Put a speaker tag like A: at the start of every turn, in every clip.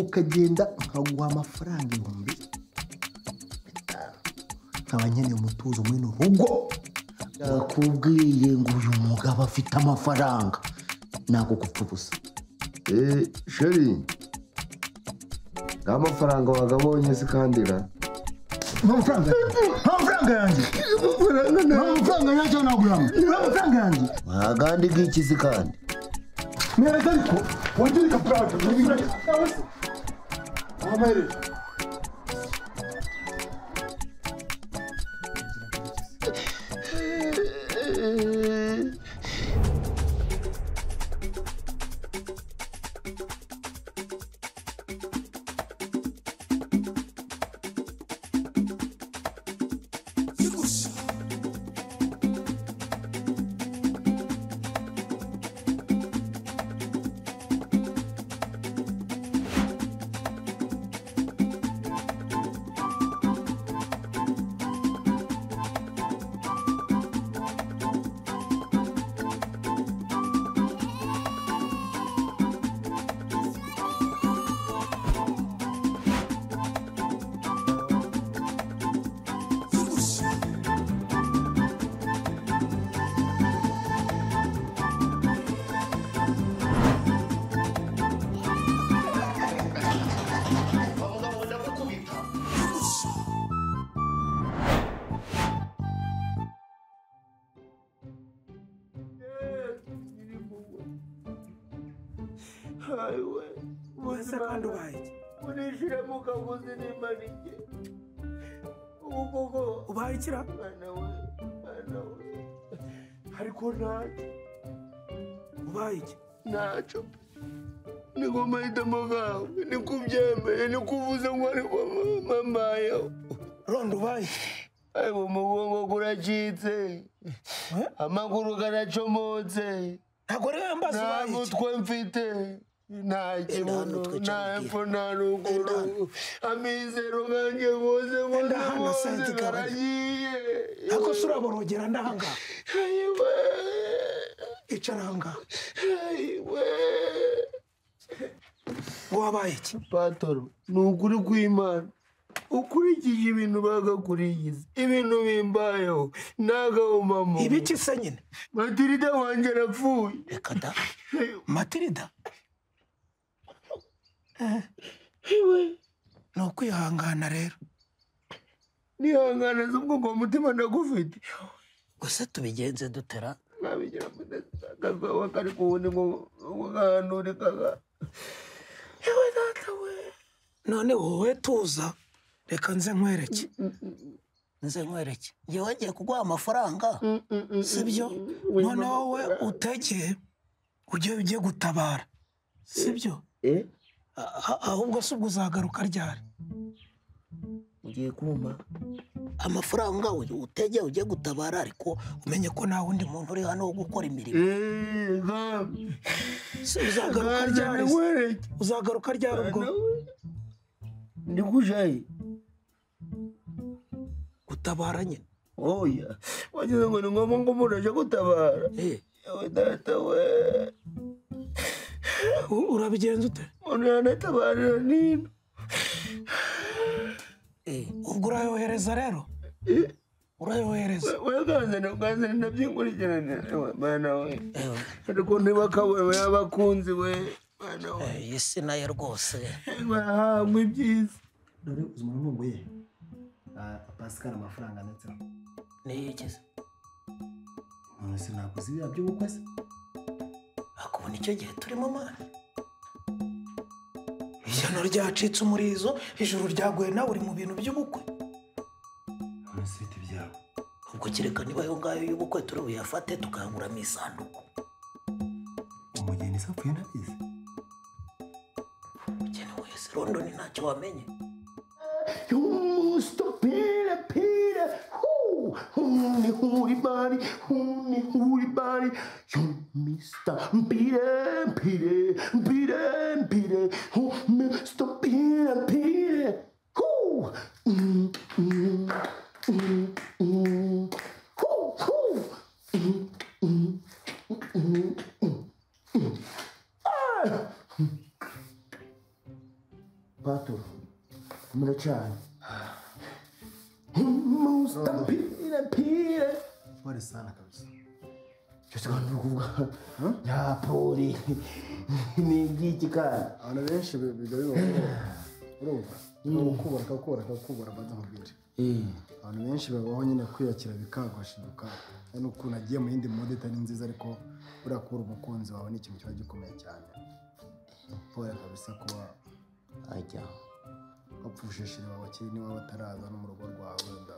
A: ukagenda nkaguha amafaranga ibihumbi bitanu nkaba nkeneye umutuzo muri ino rugo. Yakubwiye ngo uyu mugabo afite amafaranga. Ntabwo gupfa ubusa.
B: Eh, sheri nta mafaranga wagabonye se kandira
A: amafaranga amafaranga yanjye. Amafaranga yanjye naguramo amafaranga yanjye.
B: Agandi ngiki se kandi?
A: Mwereka ariko wongere あ、入る。
C: Hayiwe
D: wese kandi ubaye iki
C: unishyire mu kaguzi n'imanike ubu koko
D: ubaye ikira
C: mwana we mwana we ariko ntacyo
D: ubaye iki
C: ntacyo ni ku mahitamo kawe ni ku byemeye ni kuvuze ngo ariko mamayeho
D: rondo ubaye
C: ariko umugongo kuracitse amaguru karacomotse
D: ntabwo rero yambaza ubaye iki
C: mutwe mfite nta kibuno nta epfo nta ruguru amizero kanjye kose kose
D: Enda hano,
C: kose
D: senti kabari.
C: karagiye
D: ntabwo se uraborogera ndahangaha
C: ayiwe.
D: Icara ahangaha
C: ayiwe.
D: Ngo wabaye iki
C: patoro ni ukuri kw'imana ukurikije ibintu bagakurikiza ibintu bimbayeho ntagahumamo
D: ibiki se nyine
C: matirida wanjye arapfuye
D: reka da matirida ni ukwihangana rero.
C: Nihangana z'ubwo ngo mutima ndagufite.
D: Gusa tubigenze dutera.
C: Nabigira akazuba kari ku wundi ngo ngo gahanurikaga. Yewe data we.
D: None wowe tuza. Reka nze nkwereke. Nze nkwereke. Ngewe ngiye kuguha amafaranga sibyo none wowe utegeye ujye ujye gutabara. Sibyo
C: eh
D: A- ahubwo si ubwo uzagaruka ryari?
C: Ugiye kumpa
D: amafaranga utegeye ujye gutabara ariko umenye ko nta wundi muntu uri hano wo gukora imirimo. Uzagaruka ryari? se? uzagaruka ryari ubwo?
C: Ndi kujaye
D: gutabara nyine
C: oya wagize ngo ni ngombwa ngo umuntu aje gutabara.
D: Eh,
C: yewe data we
D: urabigenza ute?
C: Umuntu yanatabarira nino
D: Eh, ubwo urayohereza rero?
C: Eh,
D: urayohereza
C: we ganzana ganzana ndabyinkurikirana mwana we.
D: Ewe,
C: ariko y'abakunzi we mwana we
D: eh, iyi si na yo rwose.
C: Bahabwa ibyiza.
A: Dore ubuzima n'umugore pascal amafaranga ndetse
D: ni iki se
A: none se ntabwo uzi biriya by'ubukwe se?
D: Akubona icyo gihe turimo mani ishyano ryacitse umurizo ijuru ryaguye nawe uri mu bintu by'ubukwe. Ubwo kereka niba ayo ngayo y'ubukwe turi buyafate tukayaguramo isanduku.
A: Umugeni se apfuye ntabizi
D: umugeni wese londoni ntacyo wamenye.
C: Stupida, pida, hu, huni, huri, bari, huni, huri, bari, you, Mr. Pide, pide, pide, ya poli ni iby'iki kandi
A: abantu benshi bi- bijya bibaho urumva akakubura banza mubwire
C: Eh,
A: abantu benshi babaho nyine kwiyakira bikagwashiduka hari n'ukuntu agiye mu yindi mode itari nziza ariko buriya kubura umukunzi wawe ni ikintu kiba gikomeye cyane pole kabisa kuba
C: ajya
A: wapfushishije abakiri niba bataraza no mu rugo rwawe wenda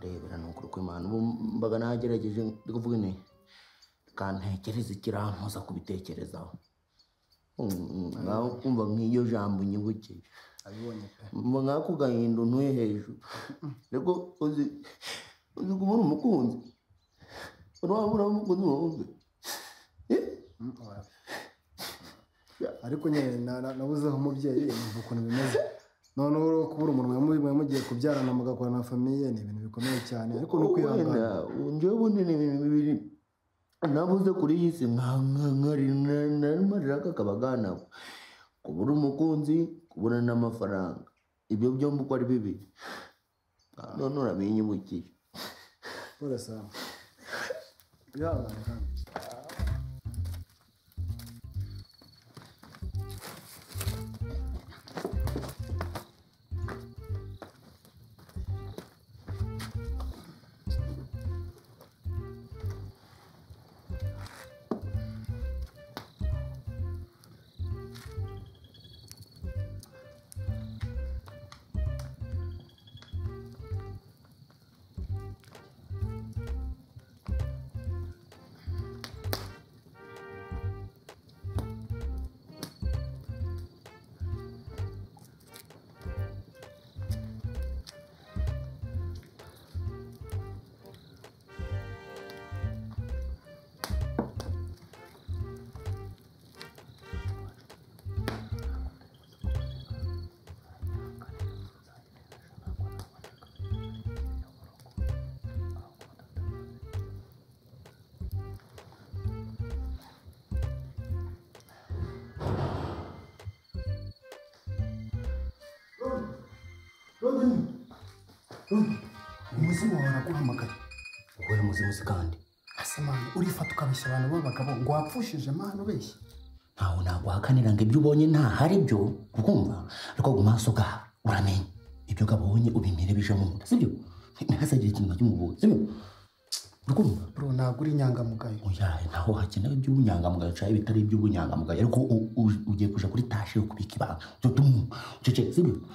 C: rebera ni ukuri kw'imana ubu mbaga nagerageje ndi kuvuga ni kantekereza ikirampoza kubitekerezaho Mm, nkaho kumva nk'iyo jambo
A: pe.
C: Mba nk'ako gahinda untuye hejuru. Ariko uzi kubona umukunzi urabona umukunzi
A: Mm, oya. ariko nyine na- na- nabuzeho umubyeyi numva ukuntu bimeze. Noneho kubura umuntu mwe mugiye kubyarana mugakorana na famiye ni ibintu bikomeye cyane. Ariko ni ukwihangana.
C: wenda njyewe ubundi ni ibintu bibiri. Nabuze kuri iyi si nkamarira kakaba ganawe kubura umukunzi kubura n'amafaranga. Ibyo byombi uko ari bibiri. None urabinyibukije
A: pole sana wihangane umuzimu wawe araguhamagaye
C: wowe muzimuzi kandi
A: ase mani urifata ukabeshya abantu b'abagabo ngo wapfushije mani ubeshya
C: ntawe naguhakanira ngo ibyo ubonye ntahari byo ukumva ariko mu maso gawe uramenya ibyo gabonye ubimire bije mu nda sibyo ntihasagire ikintu uvuga sibyo urukumva
A: bro ntabwo uri inyangamugayo
C: oya ntaho hakenewe iby'ubunyangamugayo cyangwa ibitari iby'ubunyangamugayo ariko ugiye kuja kuri tashe yo kubika ibanga cyo tumu cece sibyo uriko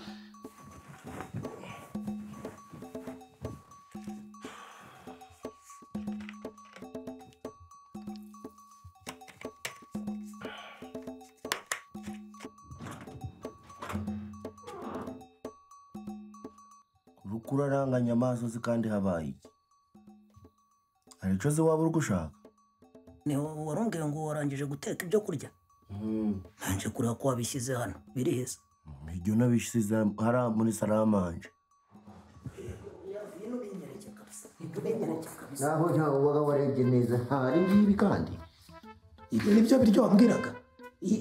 C: uraranganya amaso uzi kandi habaye iki? Hari icyo se waba uri gushaka
D: ni warumbwiye ngo warangije guteka ibyo kurya nanje kureba ko wabishyize hano biri heza.
C: Ibyo nabishyize hariya muri saramanje naho ntawe ubaga warebye neza. Ntari ngibi kandi?
D: Ibi ni byo biryo wambwiraga?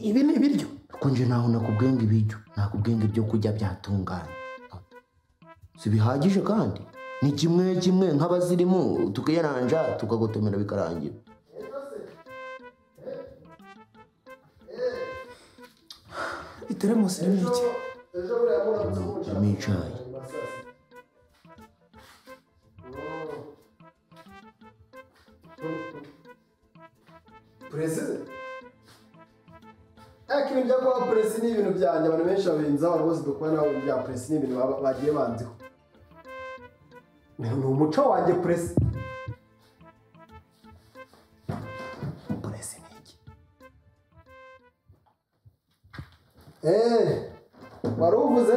D: Ibi ni ibiryo?
C: Nje naho nakubwenga ibiryo. Nakubwenga ibyo kurya byatunganye. Si bihagije kandi? Ni kimwe kimwe nk'abazirimo tukiyaranja tukagotomera bikarangira.
D: Iteremusi ni iki
C: kirimo icyayi
A: perezida ariko ibintu byo kuba peresi ni ibintu byanjye abantu benshi babihinza abantu bose dukora nabo bya peresi ni ibintu bagiye banziho ni umuco wanjye peresi eee wari uvuze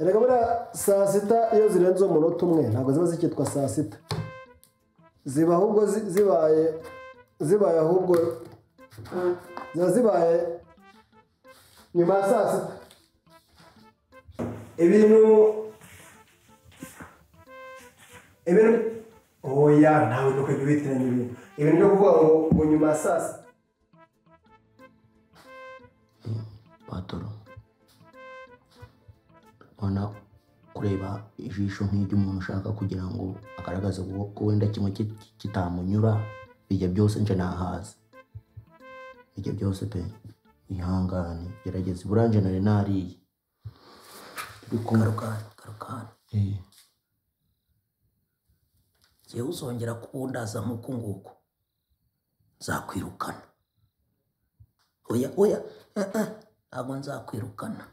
A: erega buriya saa sita iyo zirenze umunota umwe. Ntabwo ziba zikitwa saa sita. Ziba ahubwo zi- zibaye zibaye ahubwo ziba zibaye nyuma ya saa sita. Ibintu ibintu oya nawe nuko bitiranya ibintu ibintu byo kuvuga ngo ngo nyuma ya saa sita.
C: Patoro ubona kureba ijisho nk'iry'umuntu ushaka kugira ngo agaragaze ko wenda kimwe ki- kitamunyura ibyo byose nje nahazi ibyo byose pe ihangane. Gerageza. Iburanje nari nariye. Turi kumwe
D: karukani karukani
C: Eh,
D: jyewe uzongera kubundaza nk'uku nguku. Nzakwirukana oya oya eh, eh, ntabwo nzakwirukana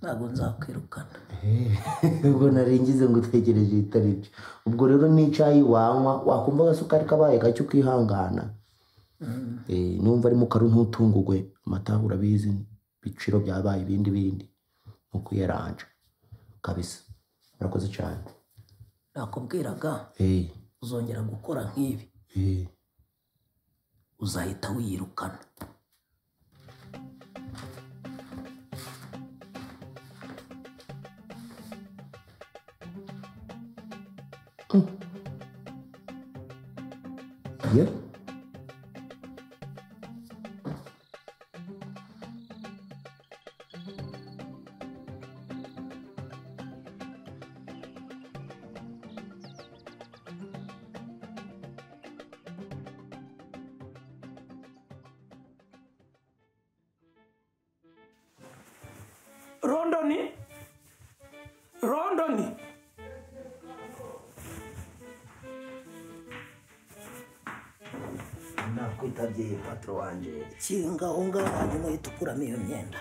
D: ntabwo nzakwirukana
C: ubwo nari ngize ngo utegereje ibitari byo ubwo rero n'icyayi wanywa wakumva agasukari kabaye gake ukihangana. Eh, numva ari mu karu ntutungugwe amata urabizi ibiciro byabaye ibindi bindi ni ukuyaranja kabisa murakoze cyane.
D: Nakubwiraga
C: Eh,
D: uzongera gukora nk'ibi.
C: Eh.
D: Uzahita wiyirukana
C: Yeah. Wanje
D: kinga aho ngaho hanyuma uhita ukuramo iyo myenda.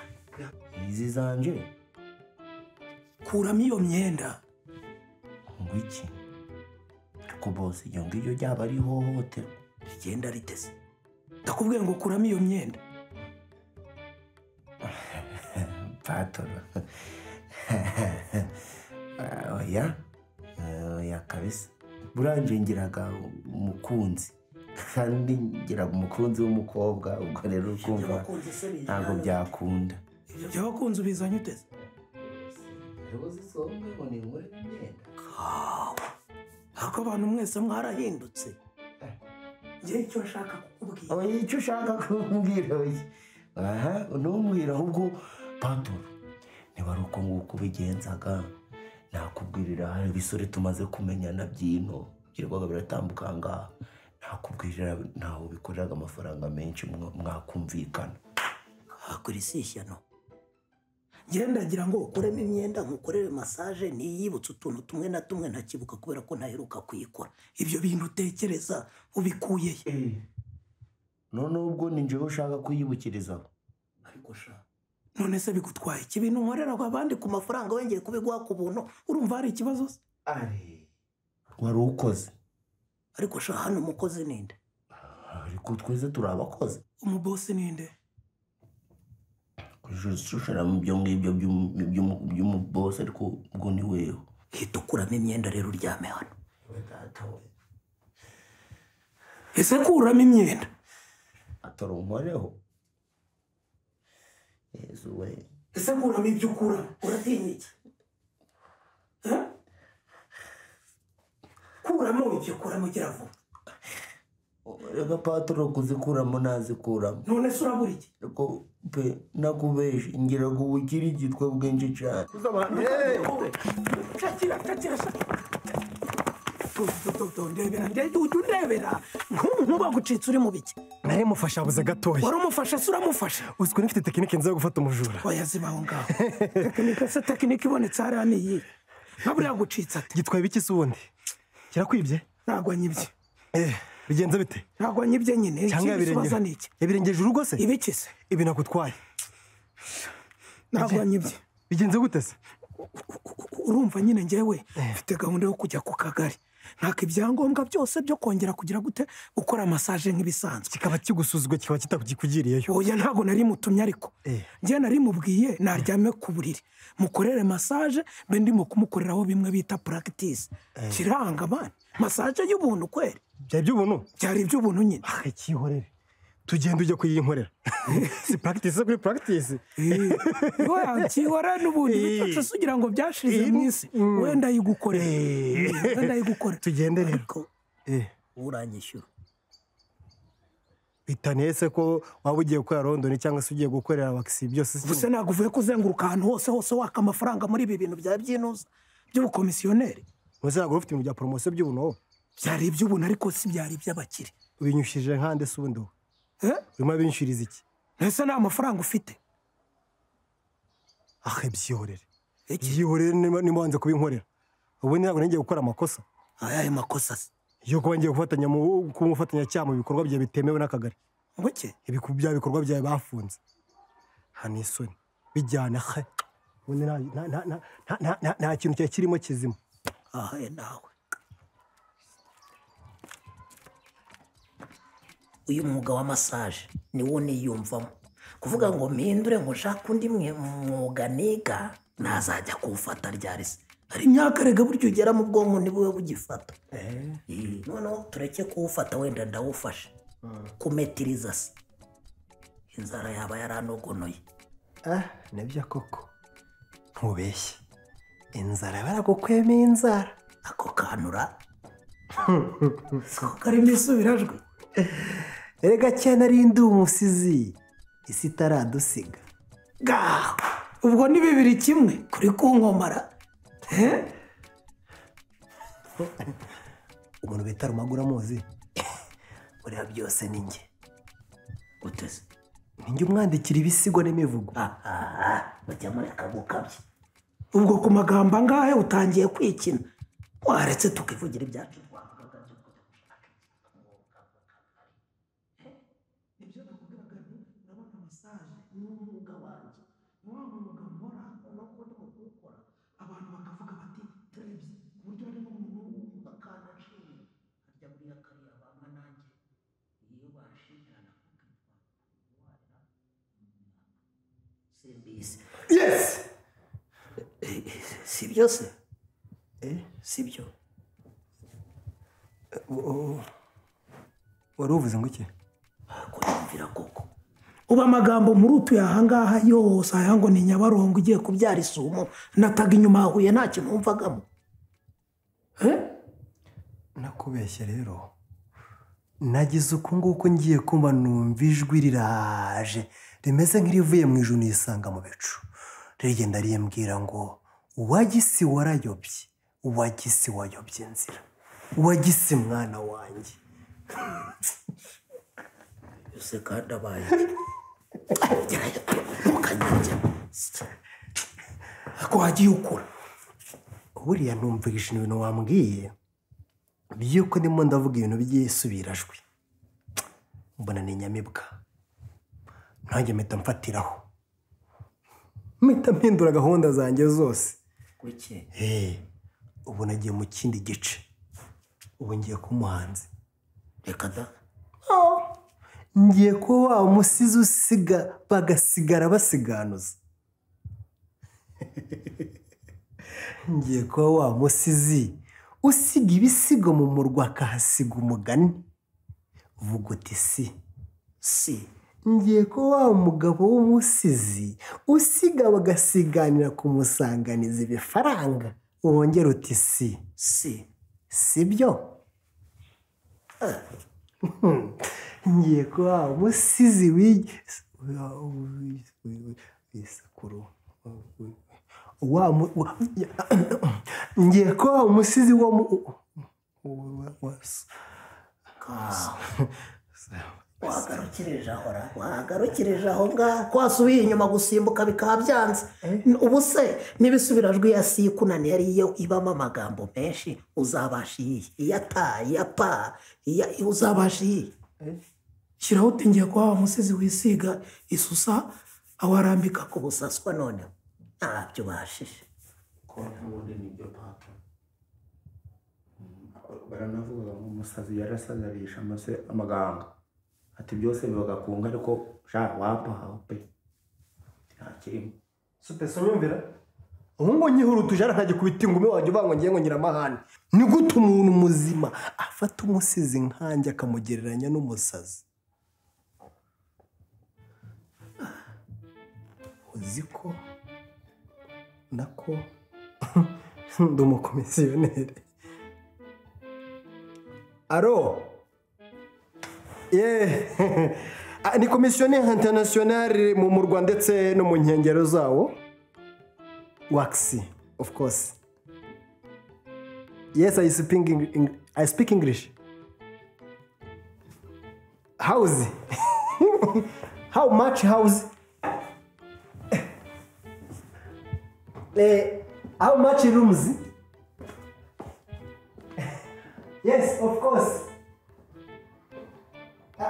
C: Izi zanje?
D: Kuramo iyo myenda?
C: Ngo iki? Ariko bose iyo ngiryo ryaba ari ihohotera
D: rigenda riteze ndakubwiye ngo kuramo iyo myenda.
C: Patoro oya. Oya kabisa. Buranje ngiraga umukunzi kandi ngiraga umukunzi w'umukobwa ubwo rero ukumva ntabwo byakunda.
D: Ibyo by'abakunzi ubizanye uteze? Ariko abantu mwese mwarahindutse. Ngewe icyo nshaka kukubwira.
C: Icyo ushaka kumbwira aha ntumbwira ahubwo patoro niba ari uko nguko ubigenzaga. Nakubwirira hari ibisore tumaze kumenyana by'ino. Byirwaga biratambuka aha ngaha. Nakubwirira ntawe bikoreraga amafaranga menshi mwa- mwakumvikana.
D: Hakora isi ishyano. Ndagira ngo ukuremo imyenda nkukorere masaje niyibutse utuntu tumwe na tumwe ntakibuka kubera ko ntaheruka kuyikora. Ibyo bintu utekereza ubikuye. He
C: noneho ubwo ni njyewe ushaka kuyibukirizaho
D: ariko sha. None se bigutwaye iki? Bintu nkorera abandi ku mafaranga wengeye kubiguha ku buntu urumva hari ikibazo se?
C: Wari ukoze.
D: Ariko sha hano umukozi ninde?
C: Ariko twese turi abakozi.
D: Umubosi ninde?
C: Kujushushanya ibyo ngibyo by'umu- by'umu- by'umubose ariko ubwo ni wewe.
D: Hita ukuramo imyenda rero uryame hano. Ese kuramo imyenda?
C: Atari we.
D: Ese kuramo ibyo ukuramo uratinya iki? Kuramo ibyo kuramo gira vuba
C: reka patoro kuzikuramo nazikuramo.
D: None se urabura iki?
C: Ariko pe nakubeshe ngira ngo ubukire igitwa bwinshi cyane.
D: Cakira cakira ndebera ndebera. Ujya undebera nk'umuntu bagucitse uri mu biki.
A: Nari mufashe abuze gatoya.
D: Wari umufashe se uramufashe?
A: Uzi ko nifite tekinike nziza yo gufata umujura.
D: Oya ziba aho ngaho. Tekinike se tekinike ibonetse hariya ni iyi nka buriya gucitse ati.
A: Gitwaye biki se ubundi? Kirakwibye?
D: Ntabwo anyibye
A: eh bigenze bite?
D: Ntabwo anyibye nyine.
A: Cyangwa
D: kibazo ni iki?
A: Yabirengeje urugo se?
D: Ibiki se
A: ibi nagutwaye
D: ntabwo anyibye
A: bigenze gute se?
D: Urumva nyine ngewe mfite gahunda yo kujya ku kagari. Ntaka ibyangombwa byose byo kongera kugira gute gukora masaje nk'ibisanzwe.
A: Kikaba kigusuzugwe kikaba kitakugiriyeyo
D: oya ntabwo nari mutumye ariko.
A: Eh.
D: njye nari mubwiye naryame ku buriri. Mukorere masaje mbe ndimo kumukoreraho bimwe bita puragitisi kiranga mani masaje y'ubuntu kweri?
A: Byari by'ubuntu?
D: Byari iby'ubuntu nyine.
A: Ah ikihorere tugenda ujya kuyinkorera. Si practice kuri practice.
D: Kihora n'ubundi
A: Eh.
D: bityo ugira ngo byashize
A: Eh.
D: mu isi wenda yigukorera
A: Eh.
D: wenda yigukorera
A: tugende rero. Eh.
D: uranyishyura.
A: Bitaniye se ko waba ugiye gukorera londoni cyangwa se ugiye gukorera abakisi byose si
D: gusa ntabwo uvuye kuzenguruka ahantu hose hose waka amafaranga muri ibi bintu bya byinuza by'ubukomisiyoneri.
A: Ntabwo ufite ibintu bya poromosiyo by'ubuntu
D: byari iby'ubuntu ariko si byari iby'abakire.
A: Ubinyushije nkande se ubundi wowe
D: Eh?
A: Urimo abinyushiriza iki
D: ese nta mafaranga ufite
A: aha byihorere byihorere niba wanze kubinkorera ubundi ntabwo ngiye gukora amakosa
D: ayahe makosa se
A: yo kuba ngiye gufatanya mu kuba umufatanyacyaha mu bikorwa byawe bitemewe n'akagari ibiku- bya bikorwa byawe bafunze hano isoni bijyana he nta- kintu cyari kirimo kizima
D: ahaye nawe uyu mwuga wa masaje niwo niyumvamo. Kuvuga ngo mpindure ngo nshake undi mwuga niga ntazajya kuwufata ryari se? Hari imyaka rega burya ugera mu bwonko ntibube bugifata. Eh, noneho tureke kuwufata wenda ndawufashe. Kumetiriza se. Inzara yaba yaranogonoye.
A: Ah ni byo koko. Ntubeshye inzara baragukwemo inzara.
D: Ako kanura. Siko karimo isubirajwi.
A: Erega cyane ari ndi umusizi. Isi itaradusiga.
D: Gaho ubwo ni bibiri kimwe. Kuri kunkomara
A: umuntu bita rumagura amuzi buriya byose ni njye.
D: Uteze
A: ninjye umwandikira ibisigo n'imivugo.
D: Aha mujya mureka gukabya ubwo ku magambo angahe utangiye kwikina? Waretse tukivugira ibyacu twavugaga byo kujya gushaka umwuga mu kabari ibyo nakubwiraga nti ndabona masaje ni umwuga wanjye ni wa mwuga nkora no kundi mu kuwukora abantu bakavuga bati turebye ku buryo hari n'umuntu wumva akana aciye harya buriya kariya bamwe nanjye iyo bashimira nakubwira
A: yesi
D: si byo se si byo
A: wari uvuze ngo iki?
D: Kuyumvira koko. Ubu amagambo muri utuye ahangaha yose aya ngo ni nyabarongo igiye kubyara isumo. Nataga inyuma hahuye nta kintu wumvagamo. Eh?
A: nakubeshye rero. Nagize uku nguku ngiye kumva numva ijwi riraje. Rimeze nk'irivuye mu ijuru nisanga mu bicu. Rigenda rimbwira ngo uwagisi warayobye uwagisi wayobye inzira uwagisi mwana wanjye.
D: Yose kandi abaye ntukanyabya ko wagiye ukura
A: buriya ntumvise ibintu wambwiye by'uko ndimo ndavuga ibintu by'isubirajwi. Mbona ni inyamibwa nanjye mpita mfatiraho. Mpita mpindura gahunda zanjye zose. Eh, ubu nagiye mu kindi gice. Ubu ngiye kuba umuhanzi
D: reka da.
A: Ngiye kuba wa musizi usiga bagasigara basiganuza. Ngiye kuba wa musizi usiga ibisigo mu murwa akahasiga umugani. Uti si.
D: Si.
A: Ngiye kuba wa mugabo w'umusizi usiga bagasiganira kumusanganiza ibifaranga wongera uti si
D: si
A: si byo ngiye kuba wa umusizi w'isekuru ngiye kuba wa umusizi wo mu
D: wagarukirije aho ra? Wagarukirije aho ngaho ko wasubiye inyuma gusimbuka bikaba byanze ubu se n'ibisubirajwi ya si ikunaniye ariyo ibamo amagambo menshi uzabasha iyihe iya ta iya pa iya uzabasha iyihe shyiraho uti ngiye kuba wa musizi wisiga isusa awarambika ku busaswa noneho. Ntabyo ubashije.
C: Nibyo papa. Baranavuga ngo umusazi yarasazarisha amase amaganga. Ati byose bibaga ku nka ariko sha wapahawe pe. Nta kirimo.
A: Sutese unyumvira ubu ngo nyihuruta ujana ntajya kubita ingumi wajya uvuga ngo ngiye ngo ngira amahane. Ni gute umuntu muzima afata umusizi nkanjye akamugereranya n'umusazi? Uzi ko nako ndi umukomisiyoneri. Aro ni komisiyoneri interinasiyonari mu murwa ndetse no mu nkengero zawo. Wakisi of course. Yes i speak, Eng- I speak english. House. How much house? Eh, how much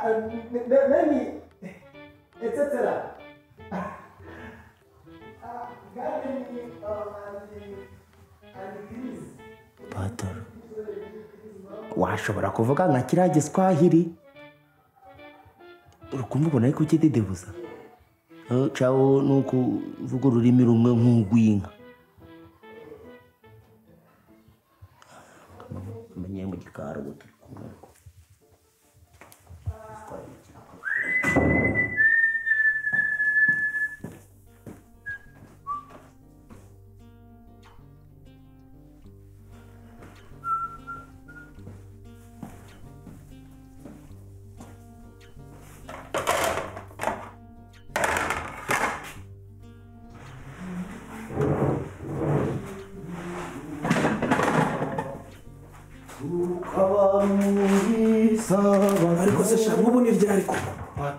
A: uh, many etc
C: patoro washobora kuvuga nka kiriya giswahili uri kumubona ariko ukididibuza Eh, cawo ni ukuvuga ururimi rumwe nk'urw'inka.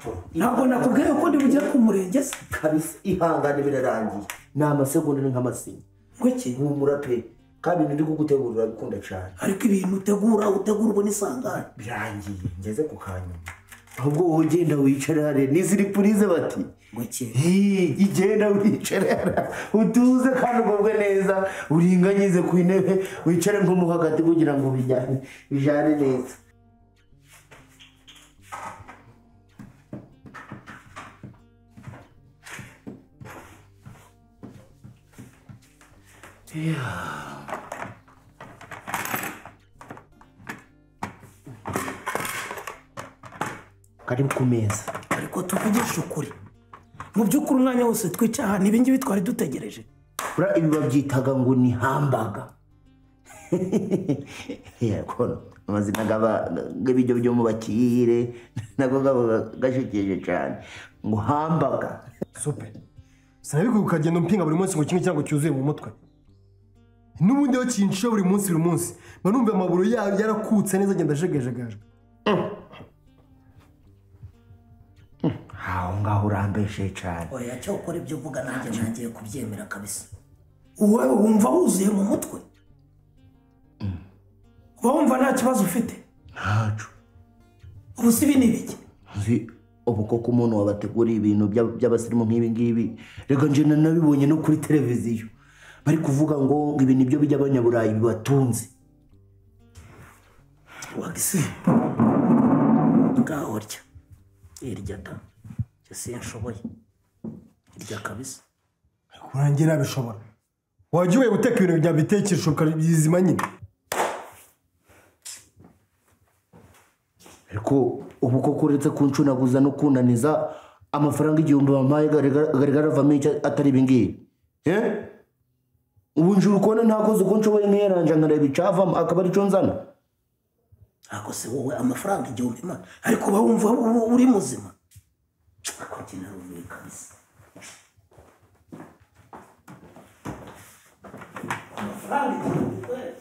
D: Koko ntabwo nakubwiye ko bujya ku murenge se?
C: Kabisa ihangane birarangiye ni amasegonda ni nk'amasinya
D: ngwiki
C: humura pe. Kandi ibintu ndi kugutegurira bikunda cyane.
D: Ariko ibintu utegura utegura ubona isangane.
C: Birangiye. Ngeze ku kanyuma ahubwo wowe ugenda wicare hariya. N'iziri purize bati igenda wicare hariya. Utuze kandi ugubwe neza. Uringanyize ku intebe wicare nko mo hagati kugira ngo bijyane bijyane neza kari ku meza.
D: Ariko tuvugishe ukuri mu by'ukuri umwanya wose twicaye ahantu ibi ngibi twari dutegereje
C: buriya ibi babyitaga ngo ni hambaga amazina gaba- g'ibiryo byo mu bakire nako gaba gashekeje cyane ngo hambaga
A: supe sinabikwiye ukagenda umpinga buri munsi ngo kimwe cyangwa cyuzuye mu mutwe. N'ubundi iyo kinshiye buri munsi buri munsi. Mba numva amaguru yayo yarakutse neza agenda ajegajegajwe.
C: Aho ngaho urambeshe cyane.
D: Oya cyo ukora ibyo uvuga nanjye ntangiye kubyemera kabisa. Wowe wumva wuzuye mu mutwe? Uba wumva nta kibazo ufite?
C: Ntacu
D: ubu si ibi ni ibiki
C: nzi ubu koko umuntu wabateguriye ibintu by'ab- by'abasirimu nk'ibi ngibi. Reka njye nabibonye no kuri televiziyo. Bari kuvuga ngo ibi ni byo bijya abanyaburayi bibatunze.
D: Wagisi ngaho rya. Irya da. Njye sinshoboye irya kabisa.
A: Urangiye nabishobora wajya ubaye guteka ibintu bya bitekesha ukabizima nyine.
C: Ariko ubu koko uretse kuncunaguza no kunaniza amafaranga igihumbi bampaye gari garavamo icyo atari ibi ngibi Eh? Ubu njuru kubona ntakoze uko nshoboye nkiyaranja nkareba icavamo akaba ari cyo nzana.
D: Ntabwo se wowe amafaranga igihumbi ma ariko uba wumva uri muzima. Ako njye narumiye kabisa. Amafaranga igihumbi kweli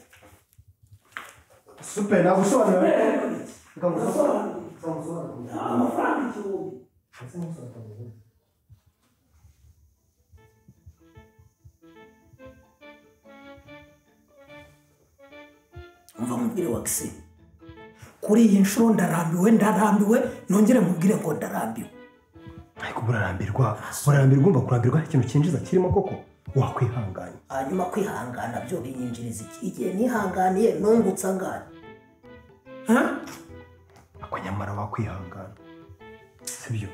A: supe nagusobanurira
D: amafaranga igihumbi. Umva mubwire wagisi kuri iyi nshuro ndarambiwe ndarambiwe nongere mubwire ngo ndarambiwe.
A: Ariko burarambirwa burarambirwa ugomba kurambirwa ikintu cyinjiza kirimo koko? Wakwihanganya
D: hanyuma kwihangana byo binyinjiriza iki? Igihe nihanganiye nungutse angana.
A: Ako nyamara wakwihangana. Sibyo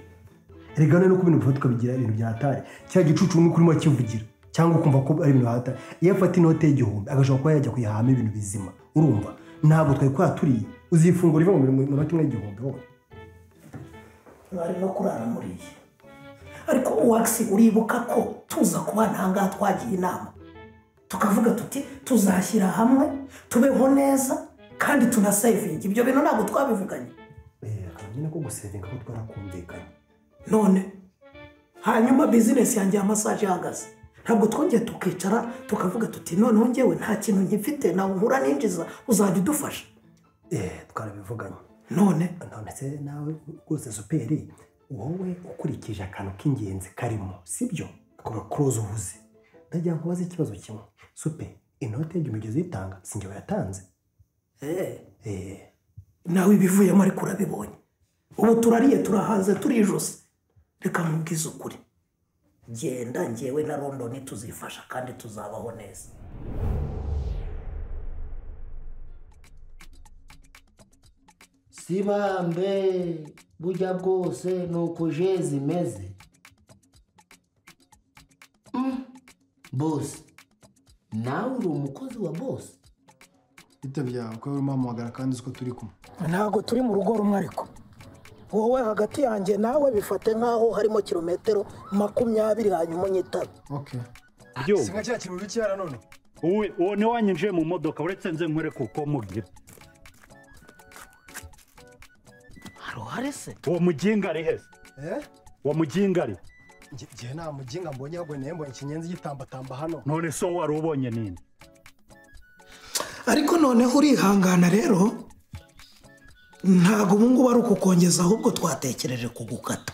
A: erega no kubintu bifata ukabigira ibintu bya hatari. Cya gicucu nuko urimo akivugira cyangwa ukumva ko ari ibintu hatari. Iyo afata inote y'igihumbi agashobora kuba yajya kuyahamo ibintu bizima. Urumva. Ntabwo twari kuba turiye uzifungura iva mu minota imwe y'igihumbi wowe
D: bari no kurara muri iyi. Ariko uwagisi uribuka ko tuza kuba ntangaha twagiye inama? Tukavuga tuti tuzashyira hamwe tubeho neza kandi tunasevinge ibyo bintu ntabwo twabivuganye.
A: Nyine ko gusevinga ko twarakumvikanye.
D: None hanyuma bizinesi yanjye ya masaje ihagaze. Ntabwo twongeye tukicara tukavuga tuti noneho ngewe nta kintu nkifite nawe nkura ninjiza uzajya udufasha.
A: Eee twarabivuganye.
D: None?
A: None se nawe rwose superi wowe ukurikije akantu k'ingenzi karimo sibyo? Ako kuroza uvuze ndagira ngo ubaze ikibazo kimwe. Supe inote y'igihumbi ugeze uyitanga? Si njye wayatanze?
D: Eh,
A: eee
D: nawe ibivuyemo ariko urabibonye. Ubu turariye turahaze turijuse reka nkubwize ukuri. Genda ngewe na londoni tuzifasha kandi tuzabaho neza.
C: Sibambe burya bwose ni uko je zimeze. Mm, bose nawe uri umukozi wa bose
E: bite byawe ko urimo amuhamagara kandi uzi ko turi kumwe.
D: Ntabwo turi mu rugo rumwe ariko. Wowe hagati yanjye nawe bifate nk'aho harimo kilometero makumyabiri hanyuma unyitabe
F: byo
E: si nka cya kintu uri kera none.
F: Uwo ni wanyinjiye mu modoka uretse nze nkwereke uko mubwira
D: hari uhari se?
F: Uwo muginga ari hese
E: eh?
F: Uwo muginga ari
E: ngewe nta muginga mbonye ahubwo niyo mbonye ikinyenzi gitambatamba hano.
F: None so wari ubonye nini?
D: Ariko noneho urihangana rero ntabwo ubu ngubu ari ukukongeza ahubwo twatekereje kugukata.